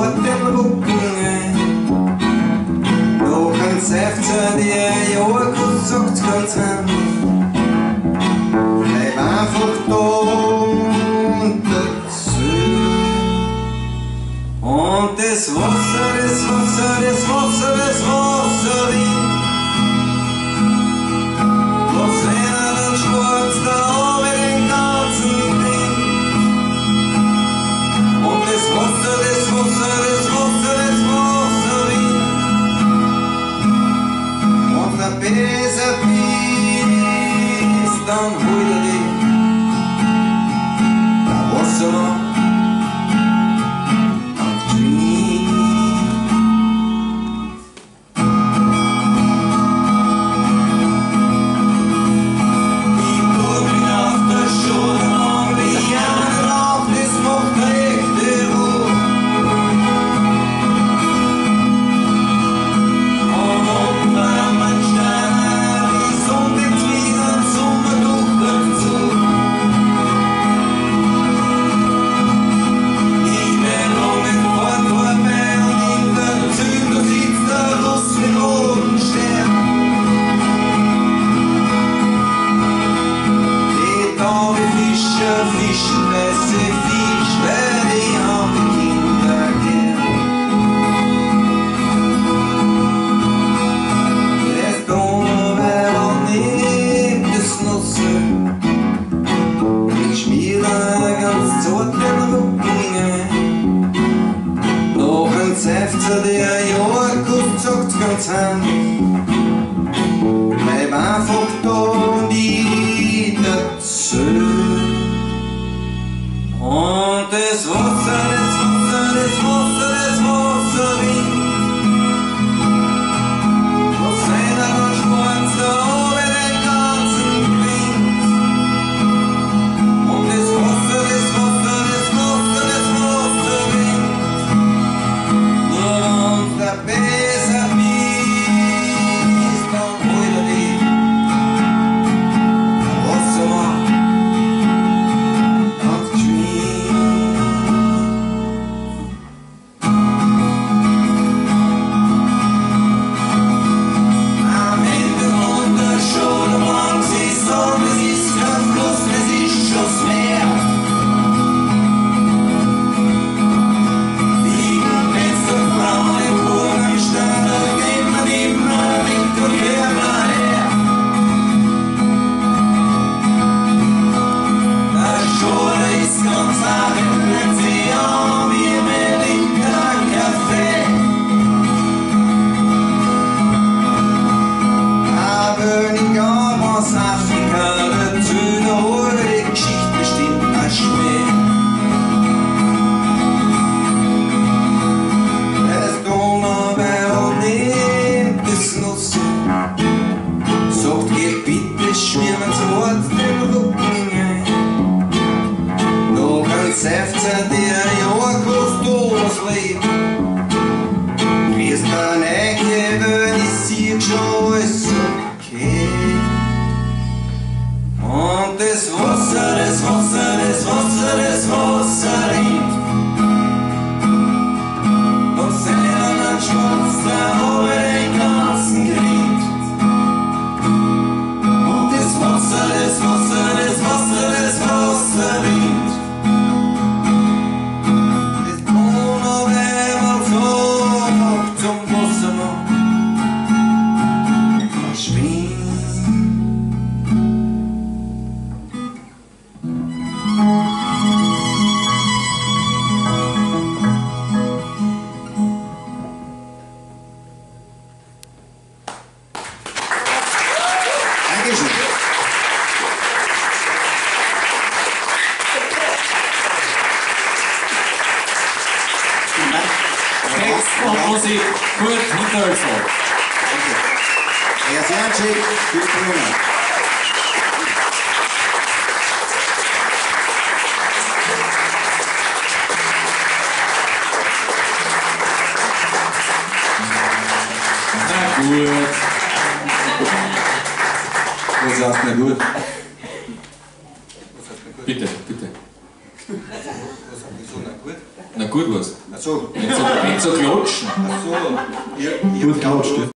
what they're looking at. No concept idea, your construct content. Bleib einfach da. Und das Wasser, das Wasser, das Wasser. Sapesa Pistanbul'de Davos'u efter det er jord, gudtugt godt han. Med bare fugt og dit dødsø. Og det svosser, det svosser, det svosser, det svosser, There's no Oskar Rossi, Kurt Hinterhöfer. Danke. Herr Sianczyk, Bill Na gut. Du sagst mir gut. Bitte, bitte. Was sagt so, na gut? Na gut was? Achso. Nicht so, nicht so klutschen. Achso. Ihr, ihr Gut,